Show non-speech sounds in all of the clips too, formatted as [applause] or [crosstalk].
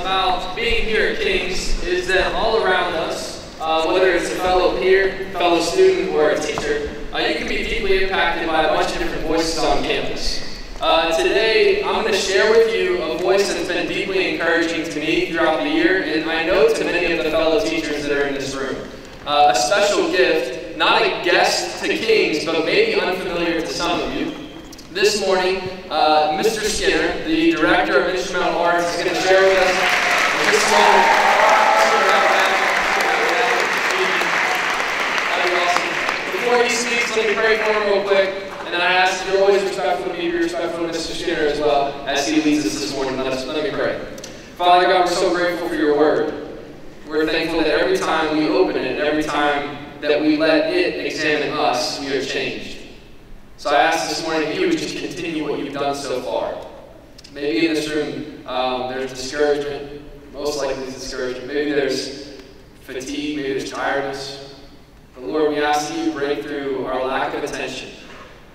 about being here at King's is that all around us, uh, whether it's a fellow peer, fellow student, or a teacher, uh, you can be deeply impacted by a bunch of different voices on campus. Uh, today, I'm going to share with you a voice that's been deeply encouraging to me throughout the year, and I know to many of the fellow teachers that are in this room. Uh, a special gift, not a guest to King's, but maybe unfamiliar to some of you. This morning, uh, Mr. Skinner, the Director of Instrumental Arts, is going to share with us Before he speaks, let me pray for him real quick. And then I ask you're always respectful to me, be respectful to Mr. Skinner as well, as he leads us this morning. Let, us, let me pray. Father God, we're so grateful for your word. We're thankful that every time we open it, every time that we let it examine us, we are changed. So I ask this morning that you would just continue what you've done so far. Maybe in this room um, there's discouragement, most likely it's discouragement. Maybe there's fatigue, maybe there's tiredness. But Lord, we ask you break through our lack of attention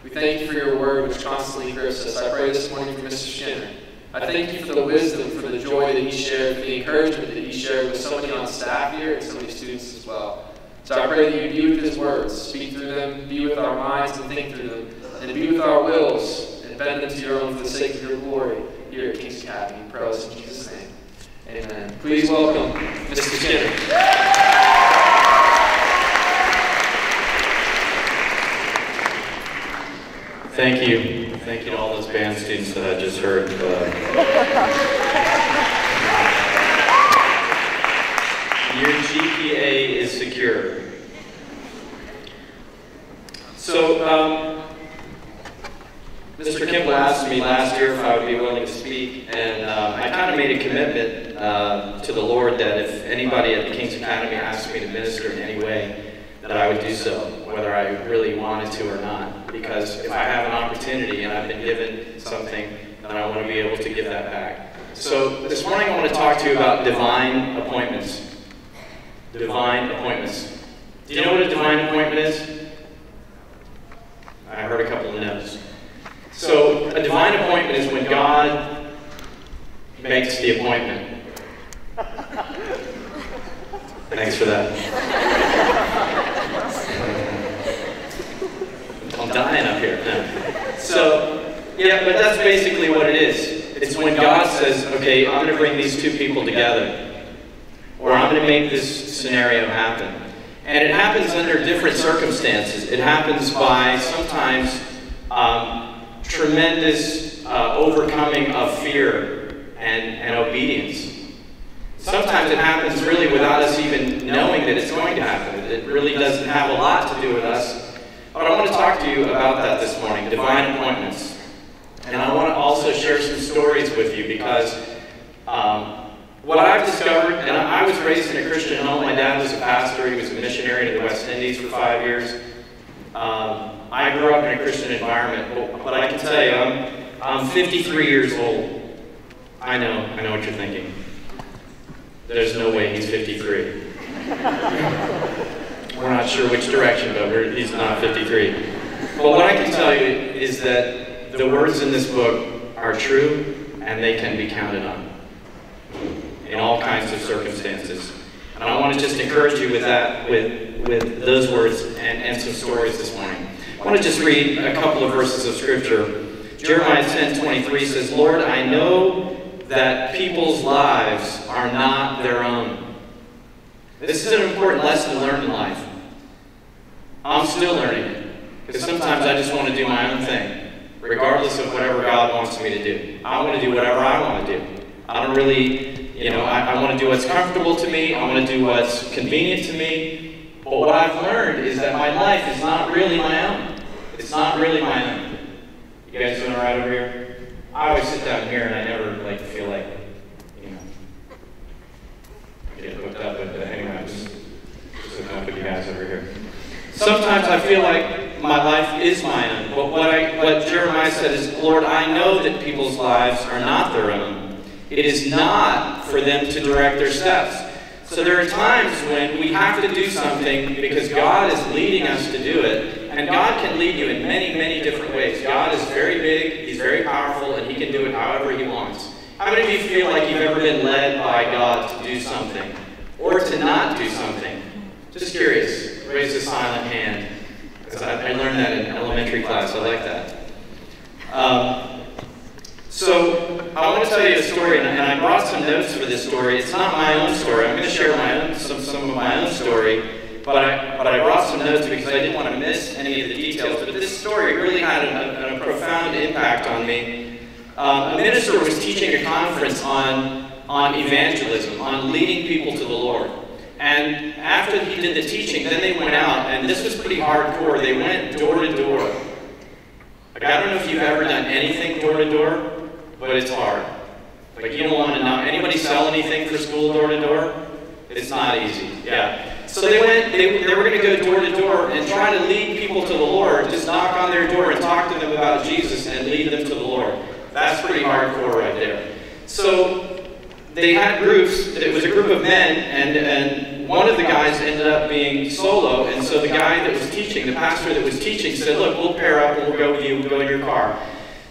we thank you for your word, which constantly grips us. I pray this morning for Mr. Skinner. I thank you for the wisdom, for the joy that he shared, for the encouragement that he shared with so many on staff here and so many students as well. So I pray that you be with his words, speak through them, be with our minds and think through them, and be with our wills and bend them to your own for the sake of your glory here at King's Academy. Pray in Jesus'. Amen. Please welcome Mr. Skinner. Thank you. Thank you to all those band students that I just heard. Uh, your GPA is secure. So, um, Mr. Kimball asked me last year if I would be willing to speak, and uh, I kind of made a commitment uh, to the Lord that if anybody at the King's Academy asked me to minister in any way, that I would do so, whether I really wanted to or not. Because if I have an opportunity and I've been given something, then I want to be able to give that back. So this morning I want to talk to you about divine appointments. Divine appointments. Do you know what a divine appointment is? I heard a couple of no's. So a divine appointment is when God makes the appointment. Thanks for that. I'm dying up here. So, yeah, but that's basically what it is. It's when God says, okay, I'm going to bring these two people together, or I'm going to make this scenario happen. And it happens under different circumstances. It happens by sometimes um, tremendous uh, overcoming of fear and, and obedience. Sometimes it happens really without us even knowing that it's going to happen. It really doesn't have a lot to do with us. But I want to talk to you about that this morning, divine appointments. And I want to also share some stories with you because um, what I've discovered, and I was raised in a Christian home. My dad was a pastor. He was a missionary to the West Indies for five years. Um, I grew up in a Christian environment, but I can tell you, I'm, I'm 53 years old. I know, I know what you're thinking. There's no way he's 53. [laughs] We're not sure which direction, but he's not 53. But what I can tell you is that the words in this book are true and they can be counted on in all kinds of circumstances. And I want to just encourage you with that, with, with those words and, and some stories this morning. I want to just read a couple of verses of scripture. Jeremiah 10 23 says, Lord, I know that people's lives are not their own. This is an important lesson to learn in life. I'm still learning it. Because sometimes I just want to do my own thing, regardless of whatever God wants me to do. I want to do whatever I want to do. I don't really, you know, I, I want to do what's comfortable to me. I want to do what's convenient to me. But what I've learned is that my life is not really my own. It's not really my own. You guys doing all right over here? I always sit down here and I never like feel like, you know, get hooked up. But uh, anyway, I'm just, just hooking up with you guys over here. Sometimes I feel like my life is my own. But what, I, what Jeremiah said is, Lord, I know that people's lives are not their own. It is not for them to direct their steps. So there are times when we have to do something because God is leading us to do it. And God can lead you in many, many different ways. God is very big, He's very powerful, and He can do it however He wants. How many of you feel like you've ever been led by God to do something or to not do something? Just curious. Raise a silent hand. I, I, learned that in elementary class. I like that. Um, so I want to tell you a story, and I brought some notes for this story. It's not my own story. I'm going to share my own, some, some of my own story. But I, but I brought some notes because I didn't want to miss any of the details. But this story really had a, a, a profound impact on me. Um, a minister was teaching a conference on, on evangelism, on leading people to the Lord. And after he did the teaching, then they went out, and this was pretty hardcore. They went door to door. Like, I don't know if you've ever done anything door to door, but it's hard. Like, you don't want to know. Anybody sell anything for school door to door? It's not easy. Yeah. So they went, they, they were going to go door to door and try to lead people to the Lord, just knock on their door and talk to them about Jesus and lead them to the Lord. That's pretty hardcore right there. So they had groups, it was a group of men, and, and one of the guys ended up being solo, and so the guy that was teaching, the pastor that was teaching, said, Look, we'll pair up and we'll go with you, we'll go in your car.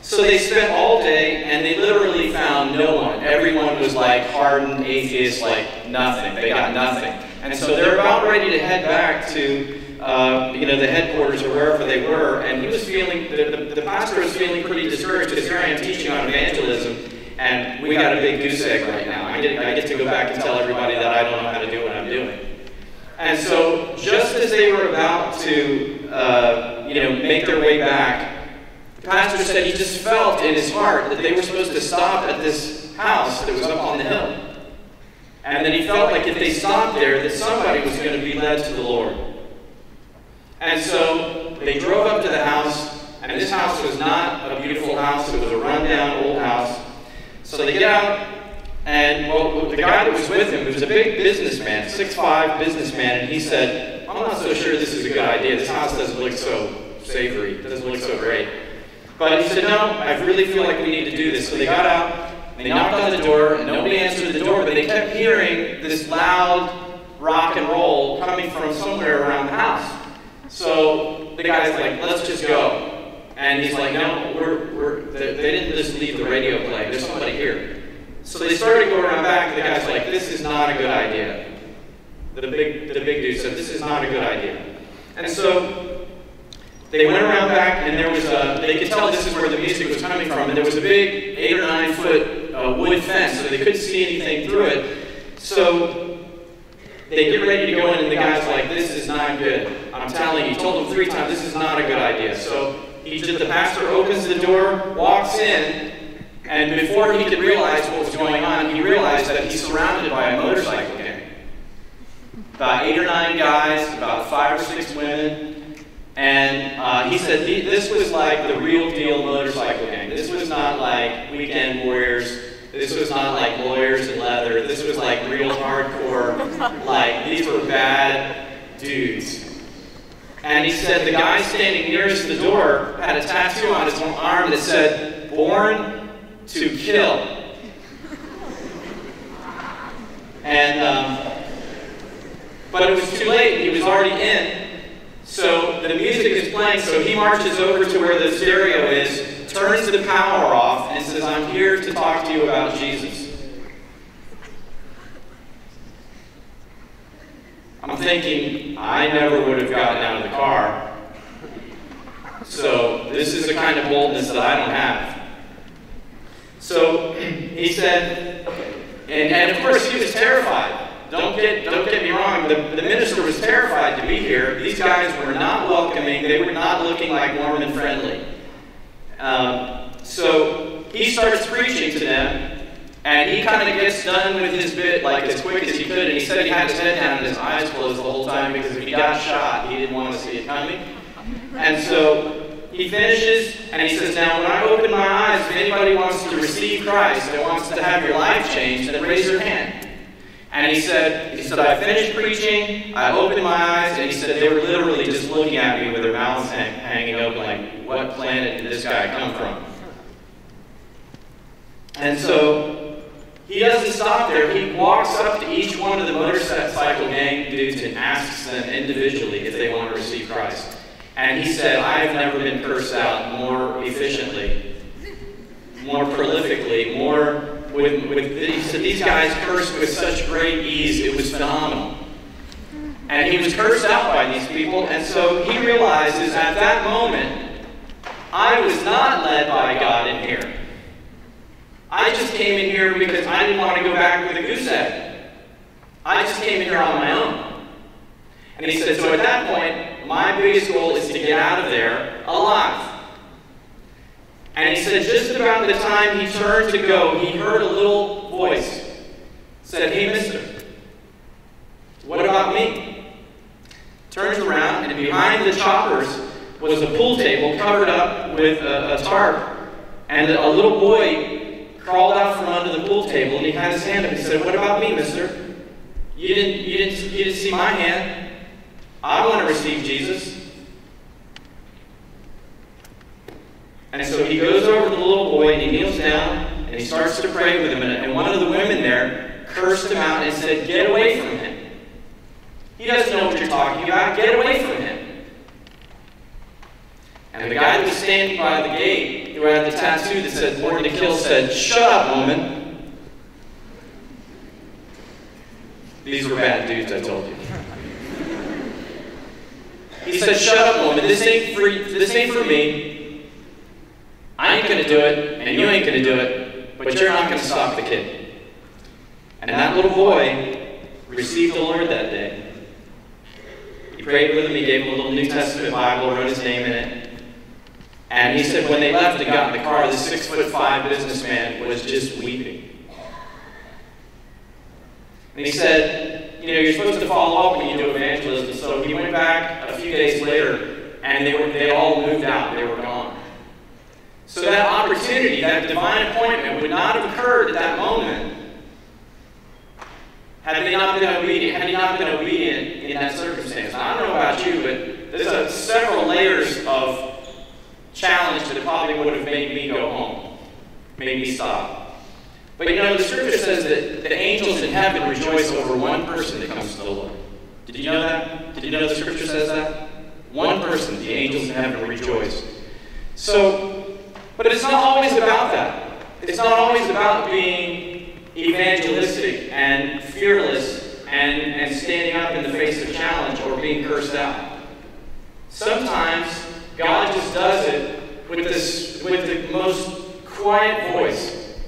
So they spent all day and they literally found no one. Everyone was like hardened atheists, like nothing. They got nothing. And so they're about ready to head back to uh, you know, the headquarters or wherever they were, and he was feeling, the, the, the pastor was feeling pretty discouraged because here I am teaching on evangelism, and we got a big goose egg right now. I get, I get to go back and tell everybody that I don't know how to do what I'm doing. And so just as they were about to, uh, you know, make their way back, pastor said he just felt in his heart that they were supposed to stop at this house that was up on the hill. And then he felt like if they stopped there, that somebody was going to be led to the Lord. And so they drove up to the house, and this house was not a beautiful house, it was a rundown old house. So they get out, and well, the guy that was with him, was a big businessman, six-five businessman, and he said, I'm not so sure this is a good idea. This house doesn't look so savory, it doesn't look so great. But he said, no, I really feel like we need to do this. So they got out, they knocked on the door, and nobody answered the door, but they kept hearing this loud rock and roll coming from somewhere around the house. So the guy's like, let's just go. And he's like, no, we're, we're, they, they didn't just leave the radio playing. There's somebody here. So they started going around back, and the guy's like, this is not a good idea. The big, the big dude said, this is not a good idea. And so they went around back, and there was a, they could tell this is where the music was coming from, and there was a big eight or nine foot uh, wood fence, so they couldn't see anything through it. So they get ready to go in, and the guy's like, this is not good. I'm telling you, he told them three times, this is not a good idea. So he just, the pastor opens the door, walks in, and before he could realize what was going on, he realized that he's surrounded by a motorcycle gang. About eight or nine guys, about five or six women, and uh, he said this was like the real deal motorcycle gang. This was not like weekend warriors. This was not like lawyers in leather. This was like real hardcore, like these were bad dudes. And he said the guy standing nearest the door had a tattoo on his arm that said, born to kill. And, um, but it was too late. He was already in. So the music is playing, so he marches over to where the stereo is, turns the power off, and says, I'm here to talk to you about Jesus. I'm thinking, I never would have gotten out of the car. So this is the kind of boldness that I don't have. So he said, and, and of course he was terrified. Don't get, don't get me wrong, the, the minister was terrified to be here. These guys were not welcoming, they were not looking like Mormon friendly. Um, so he starts preaching to them, and he kind of gets done with his bit like as quick as he could. And he said he had his head down and his eyes closed the whole time because if he got shot, he didn't want to see it coming. And so he finishes and he says, Now, when I open my eyes, if anybody wants to receive Christ and wants to have your life changed, then raise your hand. And he said, he said, I finished preaching, I opened my eyes, and he said they were literally just looking at me with their mouths hang, hanging open like, what planet did this guy come from? And so he doesn't stop there. He walks up to each one of the motorcycle gang dudes and asks them individually if they want to receive Christ. And he said, I've never been cursed out more efficiently, more prolifically, more with, he said these guys cursed with such great ease, it was phenomenal. And he was cursed out by these people, and so he realizes at that moment, I was not led by God in here. I just came in here because I didn't want to go back with a goose egg. I just came in here on my own. And he said, so at that point, my biggest goal is to get out of there alive. And he said, just about the time he turned to go, he heard a little voice. Said, hey, mister, what about me? Turns around, and behind the choppers was a pool table covered up with a, a tarp. And a little boy crawled out from under the pool table, and he had his hand up. He said, what about me, mister? You didn't, you didn't, you didn't see my hand. I want to receive Jesus. And so he goes over to the little boy and he kneels down and he starts to pray with him. And one of the women there cursed him out and said, Get away from him. He doesn't know what you're talking about. Get away from him. And the guy that was standing by the gate, who had the tattoo that said born to kill, said, Shut up, woman. These were bad dudes, I told you. He said, Shut up, woman. This ain't for, this ain't for me. I ain't going to do it, and you ain't going to do it, but you're not going to stop the kid. And that little boy received the Lord that day. He prayed with him, he gave him a little New Testament Bible, wrote his name in it. And he said when they left and got in the car, the six foot five businessman was just weeping. And he said, you know, you're supposed to follow up when you do evangelism. So he went back a few days later, and they were they all moved out. They were gone. So that opportunity, that divine appointment, would not have occurred at that moment had they not been obedient, had he not been obedient in that circumstance. I don't know about you, but there's a, several layers of challenge that probably would have made me go home, made me stop. But you know, the scripture says that the angels in heaven rejoice over one person that comes to the Lord. Did you know that? Did you know the scripture says that? One person, the angels in heaven rejoice. So, but it's not always about that. It's not always about being evangelistic and fearless and, and standing up in the face of challenge or being cursed out. Sometimes God just does it with, this, with the most quiet voice.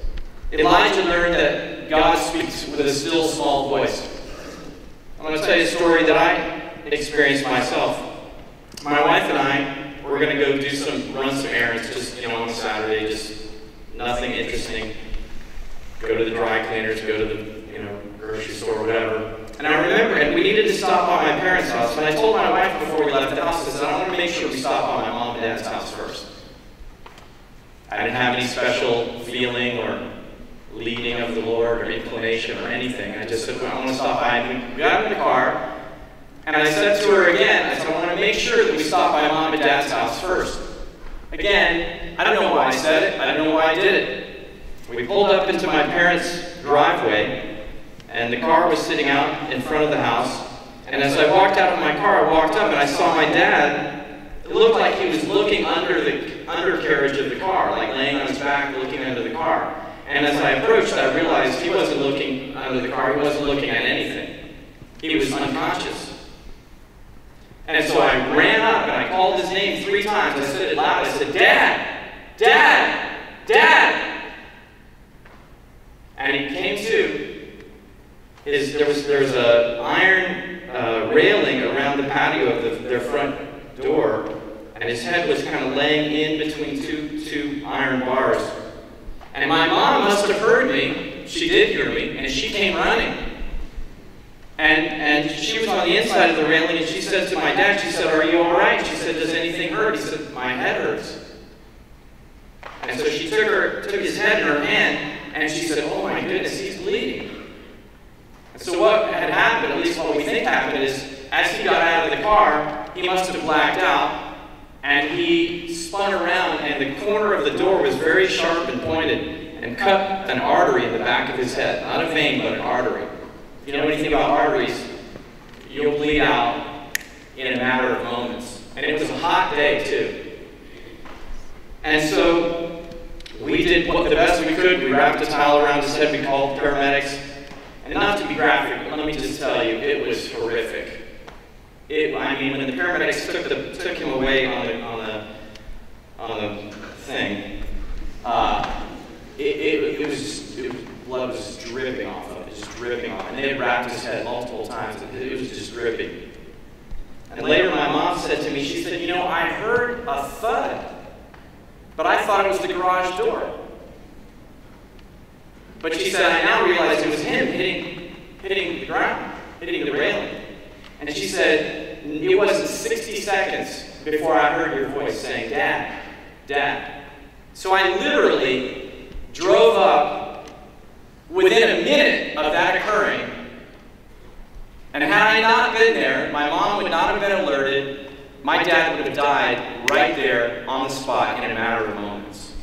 Elijah learned that God speaks with a still small voice. I'm going to tell you a story that I experienced myself. My wife and I we're going to go do some, run some errands, just, you know, on Saturday, just nothing interesting. Go to the dry cleaners, go to the, you know, grocery store, whatever. And I remember, and we needed to stop by my parents' house. And I told my wife before we left the house, I said, I want to make sure we stop by my mom and dad's house first. I didn't have any special feeling or leading of the Lord or inclination or anything. I just said, well, I want to stop by. And we got in the car, and I said to her again, I said, I want to make sure that we stop by mom and dad's house first. Again, I don't know why I said it. I don't know why I did it. We pulled up into my parents' driveway, and the car was sitting out in front of the house. And as I walked out of my car, I walked up and I saw my dad. It looked like he was looking under the undercarriage of the car, like laying on his back, looking under the car. And as I approached, I realized he wasn't looking under the car. He wasn't looking at anything. He was unconscious. And so I ran up and I called his name three times. I said it loud. I said, Dad, Dad, Dad. And he came to. His, there was there was a iron uh, railing around the patio of the, their front door, and his head was kind of laying in between two two iron bars. And my mom must have heard me. She did hear me, and she came running. And, and she was on the inside of the railing, and she said to my dad, she said, are you all right? She said, does anything hurt? He said, my head hurts. And so she took, her, took his head in her hand, and she said, oh my goodness, he's bleeding. And so what had happened, at least what we think happened, is as he got out of the car, he must have blacked out, and he spun around, and the corner of the door was very sharp and pointed, and cut an artery in the back of his head. Not a vein, but an artery you know anything about arteries, you'll bleed out in a matter of moments. And it was a hot day, too. And so We did what the best we could. We wrapped a towel around his head. We called paramedics. And not to be graphic, but let me just tell you, it was horrific. It, I mean, when the paramedics took, the, took him away on the, on the, on the thing, uh, it, it, it was it was, blood was dripping off of it, dripping off. And had wrapped his head multiple times. It, it was just dripping. And later, my mom said to me, she said, You know, I heard a thud, but I thought it was the garage door. But she said, I now realize it was him hitting, hitting the ground, hitting the railing. And she said, It wasn't 60 seconds before I heard your voice saying, Dad, Dad. So I literally drove up within a minute of that occurring. And had I not been there, my mom would not have been alerted. My dad would have died right there on the spot in a matter of moments.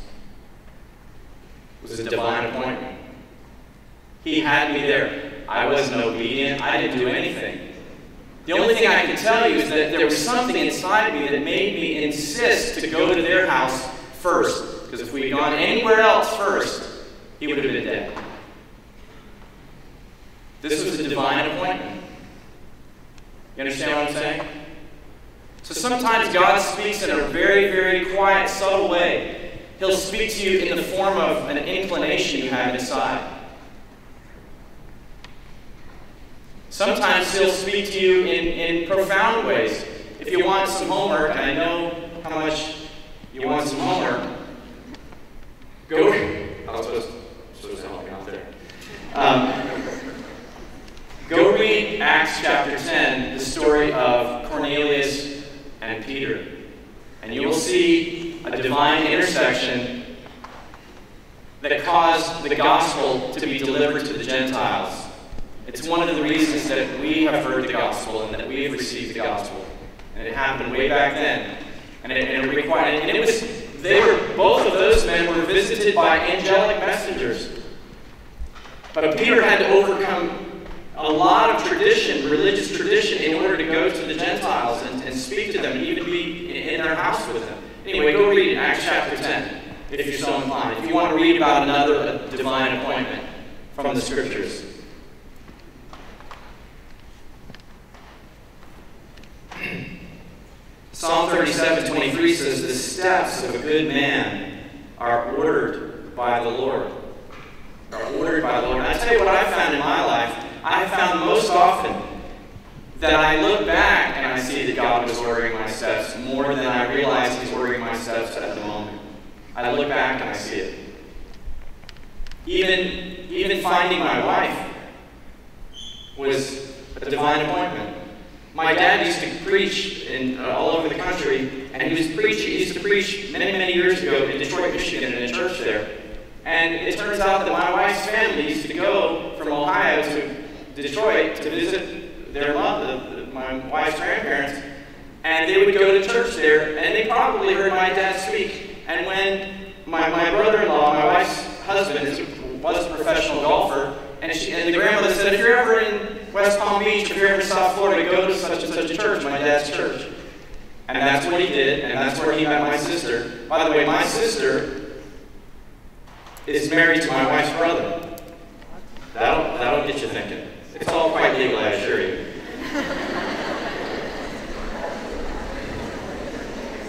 It was a divine appointment. He had me there. I wasn't obedient. I didn't do anything. The only thing I can tell you is that there was something inside me that made me insist to go to their house first. Because if we had gone anywhere else first, he would have been dead. This was a divine appointment. You understand what I'm saying? So sometimes God speaks in a very, very quiet, subtle way. He'll speak to you in the form of an inclination you have inside. Sometimes He'll speak to you in, in profound ways. If you want some homework, and I know how much you want some homework, go. I was supposed, supposed to help you out there. Um, read Acts chapter 10, the story of Cornelius and Peter, and you will see a divine intersection that caused the gospel to be delivered to the Gentiles. It's one of the reasons that we have heard the gospel and that we have received the gospel. And it happened way back then. And it, and it required, and it was, they were, both of those men were visited by angelic messengers. But Peter had to overcome a lot of tradition, religious tradition, in order to go to the Gentiles and, and speak to them and even be in their house with them. Anyway, go read Acts chapter 10 if you're so inclined. If you want to read about another uh, divine appointment from the scriptures. [clears throat] Psalm 37, 23 says, The steps of a good man are ordered by the Lord. Are ordered by the Lord. And I tell you what I found in my life. I found most often that I look back and I see that God was ordering my steps more than I realize He's ordering my steps at the moment. I look back and I see it. Even, even finding my wife was a divine appointment. My dad used to preach in, uh, all over the country, and he was. He used to preach many, many years ago in Detroit, Michigan, in a church there. And it turns out that my wife's family used to go from Ohio to Detroit to visit their mother, my wife's grandparents, and they would go to church there, and they probably heard my dad speak. And when my, my brother-in-law, my wife's husband, was a professional golfer, and, she, and the grandmother said, if you're ever in West Palm Beach, if you're ever in South Florida, go to such and such a church, my dad's church. And that's what he did, and that's where he met my sister. By the way, my sister is married to my wife's brother. That'll, that'll get you thinking. It's all quite legal, I assure you.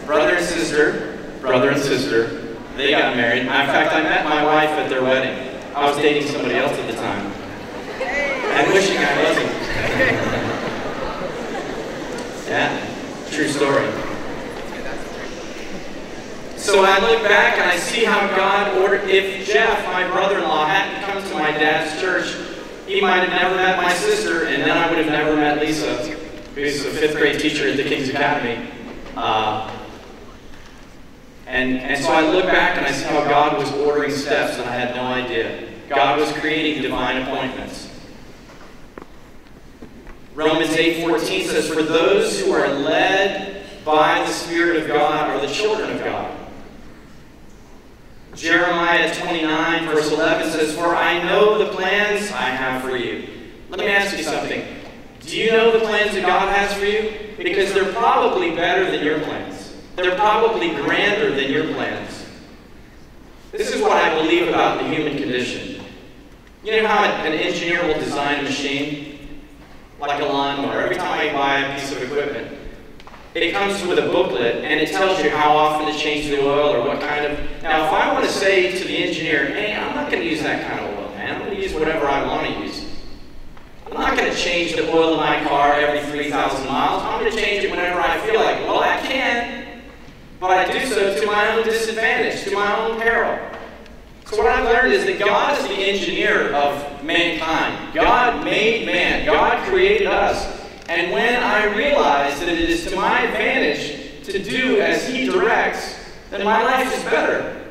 brother and sister, brother and sister, they got married. In fact, I met my wife at their wedding. I was dating somebody else at the time. And wishing I wasn't. yeah, true story. So I look back and I see how God ordered, if Jeff, my brother-in-law, hadn't come to my dad's church, he might have never met my sister, and then I would have never met Lisa, who's a fifth grade teacher at the King's Academy. Uh, and, and so I look back and I see how God was ordering steps, and I had no idea. God was creating divine appointments. Romans 8:14 says, "For those who are led by the Spirit of God are the children of God." Jeremiah 29, verse 11 says, For I know the plans I have for you. Let me ask you something. Do you know the plans that God has for you? Because they're probably better than your plans. They're probably grander than your plans. This is what I believe about the human condition. You know how an engineer will design a machine, like a lawnmower? Every time I buy a piece of equipment, it comes with a booklet and it tells you how often to change the oil or what kind of. Now, if I want to say to the engineer, hey, I'm not going to use that kind of oil, man. I'm going to use whatever I want to use. I'm not going to change the oil in my car every 3,000 miles. I'm going to change it whenever I feel like. Well, I can, but I do so to my own disadvantage, to my own peril. So what I've learned is that God is the engineer of mankind. God made man. God created us. And when I realize that it is to my advantage to do as He directs, then my life is better.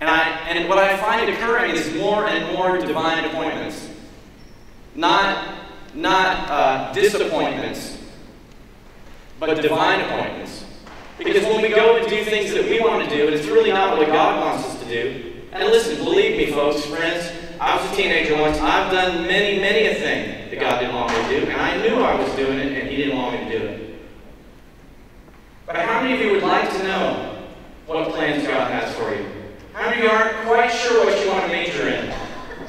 And, I, and what I find occurring is more and more divine appointments not, not uh, disappointments, but divine appointments. Because when we go and do things that we want to do, and it's really not what God wants us to do, and listen, believe me, folks, friends, I was a teenager once. I've done many, many a thing that God didn't want me to do, and I knew I was doing it, and He didn't want me to do it. But how many of you would like to know what plans God has for you? How many of you aren't quite sure what you want to major in?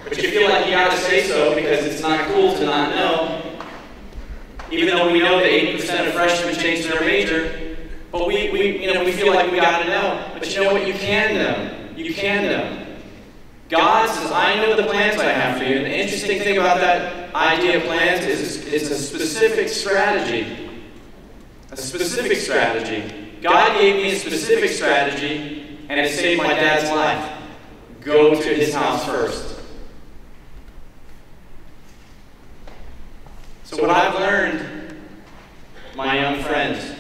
But you feel like you gotta say so because it's not cool to not know. Even though we know that 80% of freshmen change their major, but we, we, you know, we feel like we gotta know. But you know what? You can know. You can know. God says, I know the plans I have for you. And the interesting thing about that idea of plans is it's a specific strategy. A specific strategy. God gave me a specific strategy, and it saved my dad's life. Go to his house first. So, what I've learned, my young friends,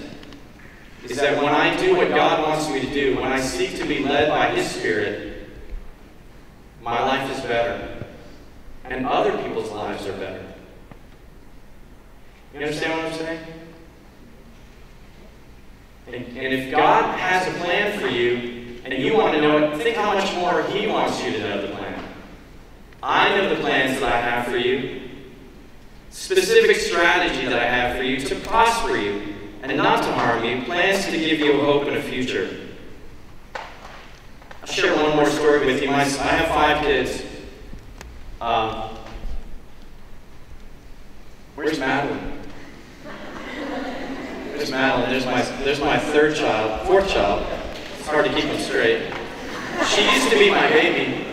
is that when I do what God wants me to do, when I seek to be led by His Spirit, my life is better. And other people's lives are better. You understand what I'm saying? And, and if God has a plan for you, and you want to know it, think how much more He wants you to know the plan. I know the plans that I have for you specific strategy that I have for you to prosper you and not to harm you, plans to give you a hope and a future. Share one more story with you. My, I have five kids. Um, where's Madeline? There's Madeline. There's my, there's my third child, fourth child. It's hard to keep them straight. She used to be my baby.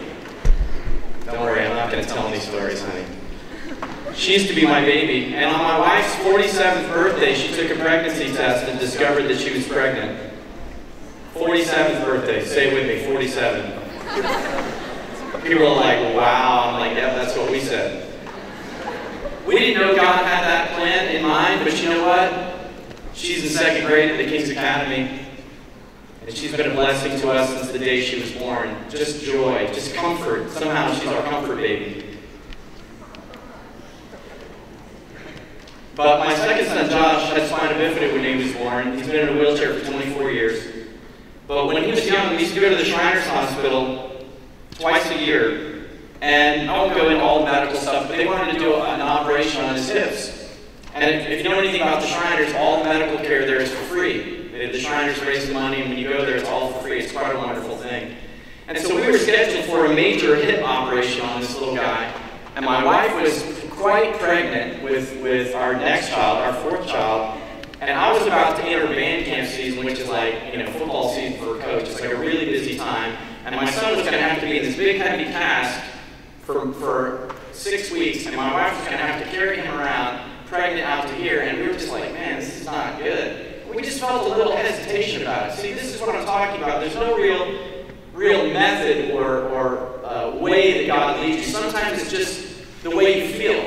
Don't worry, I'm not going to tell any stories, honey. She used to be my baby. And on my wife's 47th birthday, she took a pregnancy test and discovered that she was pregnant. 47th birthday. Say with me, 47. People are like, wow. I'm like, yeah, that's what we said. We didn't know God had that plan in mind, but you know what? She's in second grade at the King's Academy. And she's been a blessing to us since the day she was born. Just joy, just comfort. Somehow she's our comfort baby. But my second son, Josh, had spina bifida when he was born. He's been in a wheelchair for 24 years. But when he was young, we used to go to the Shriners Hospital twice a year. And I won't go into all the medical stuff, but they wanted to do an operation on his hips. And if, if you know anything about the Shriners, all the medical care there is for free. The Shriners raise the money, and when you go there, it's all for free. It's quite a wonderful thing. And so we were scheduled for a major hip operation on this little guy. And my wife was quite pregnant with, with our next child, our fourth child, and I was about to enter band camp season, which is like, you know, football season for a coach. It's like a really busy time. And my son was going to have to be in this big, heavy cast for, for six weeks, and my wife was going to have to carry him around, pregnant out to here, and we were just like, man, this is not good. We just felt a little hesitation about it. See, this is what I'm talking about. There's no real, real method or, or uh, way that God leads you. Sometimes it's just the way you feel.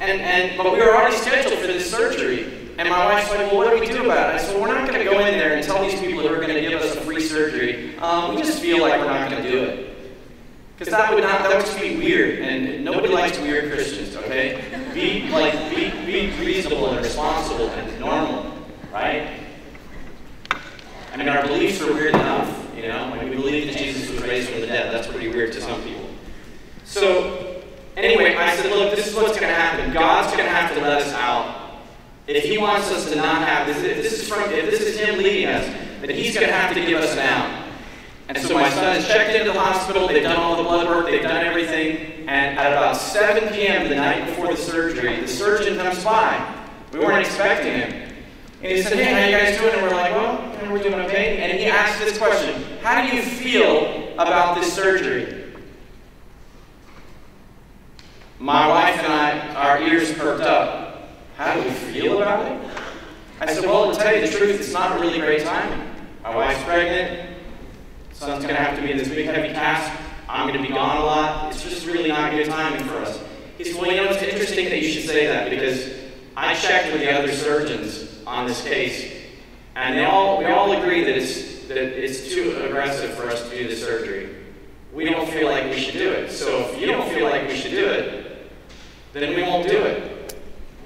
And, and, but we were already scheduled for this surgery. And my wife's like, well, what do we do about it? I said, well, we're not going to go in there and tell these people who are going to give us a free surgery. Um, we just feel like we're not going to do it. Because that would not, that would just be weird. And nobody likes weird Christians, okay? Be, like, be, be reasonable and responsible and normal, right? I mean, our beliefs are weird enough, you know? When we believe that Jesus was raised from the dead, that's pretty weird to some people. So, Anyway, I said, look, this is what's going to happen. God's going to have to let us out. If He wants us to not have this, if this is from, if this is Him leading us, then He's going to have to give us an out. And so my son is checked into the hospital, they've done all the blood work, they've done everything, and at about 7 p.m. the night before the surgery, the surgeon comes by. We weren't expecting him. And he said, hey, how you guys doing? And we're like, well, we're doing okay. And he asked this question, how do you feel about this surgery? My wife and I, our ears perked up. How do we feel about it? I said, well, to tell you the truth, it's not a really great timing. My wife's pregnant. Son's going to have to be in this big, heavy cast. I'm going to be gone a lot. It's just really not a good timing for us. He said, well, you know, it's interesting that you should say that because I checked with the other surgeons on this case, and they all, we all agree that it's, that it's too aggressive for us to do the surgery. We don't feel like we should do it. So if you don't feel like we should do it, then we won't do it.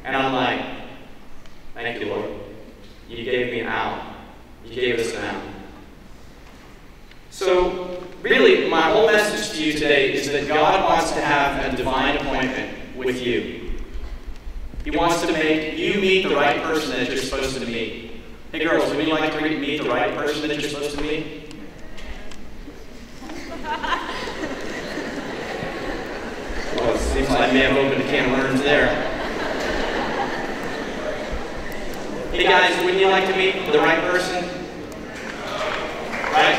And I'm like, thank you, Lord. You gave me an out. You gave us an out. So, really, my whole message to you today is that God wants to have a divine appointment with you. He wants to make you meet the right person that you're supposed to meet. Hey, girls, would you like to meet the right person that you're supposed to meet? Well, it seems like I may have opened a can of worms there. Hey guys, wouldn't you like to meet the right person? Right?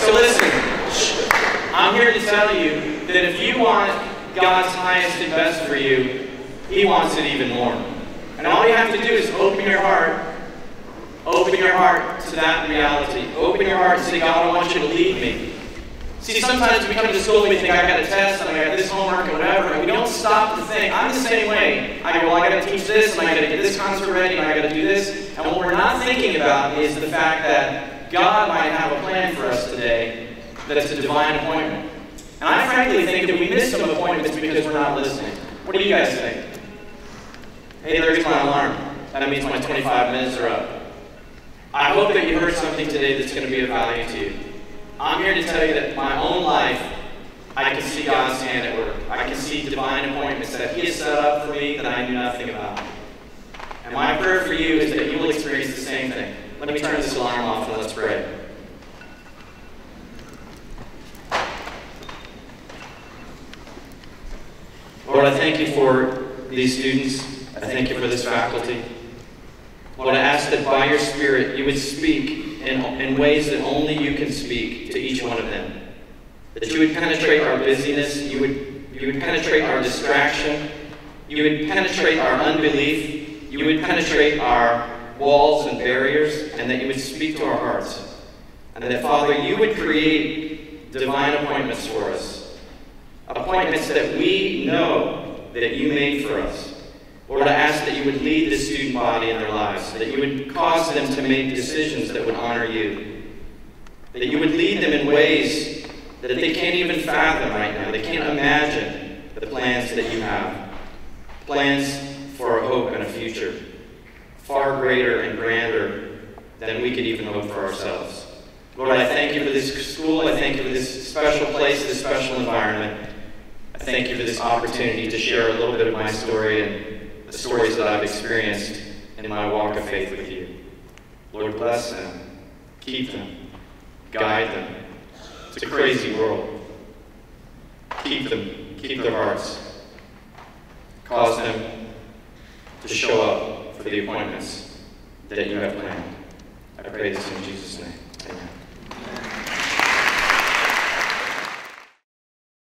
So listen, I'm here to tell you that if you want God's highest and best for you, He wants it even more. And all you have to do is open your heart, open your heart to that reality. Open your heart and say, God, I want you to lead me. See, sometimes we come to school and we think, I got a test, and I got this homework, and whatever, and we don't stop to think. I'm the same way. I go, well, I got to teach this, and I got to get this concert ready, and I got to do this. And what we're not thinking about is the fact that God might have a plan for us today that's a divine appointment. And I frankly think that we miss some appointments because we're not listening. What do you guys think? Hey, there's my alarm. That means my 25 minutes are up. I hope that you heard something today that's going to be of value to you. I'm here to tell you that my own life, I can see God's hand at work. I can see divine appointments that He has set up for me that I knew nothing about. And my prayer for you is that you will experience the same thing. Let me turn this alarm off and let's pray. Lord, I thank you for these students. I thank you for this faculty. Lord, I ask that by your Spirit you would speak in, in ways that only you can speak to each one of them. That you would penetrate our busyness, you would, you would penetrate our distraction, you would penetrate our unbelief, you would penetrate our walls and barriers, and that you would speak to our hearts. And that, Father, you would create divine appointments for us. Appointments that we know that you made for us. Lord, I ask that you would lead the student body in their lives, that you would cause them to make decisions that would honor you, that you would lead them in ways that they can't even fathom right now. They can't imagine the plans that you have. Plans for a hope and a future, far greater and grander than we could even hope for ourselves. Lord, I thank you for this school. I thank you for this special place, this special environment. I thank you for this opportunity to share a little bit of my story and the stories that I've experienced in my walk of faith with you. Lord, bless them, keep them, guide them. It's a crazy world. Keep them, keep their hearts. Cause them to show up for the appointments that you have planned. I pray this in Jesus' name. Amen.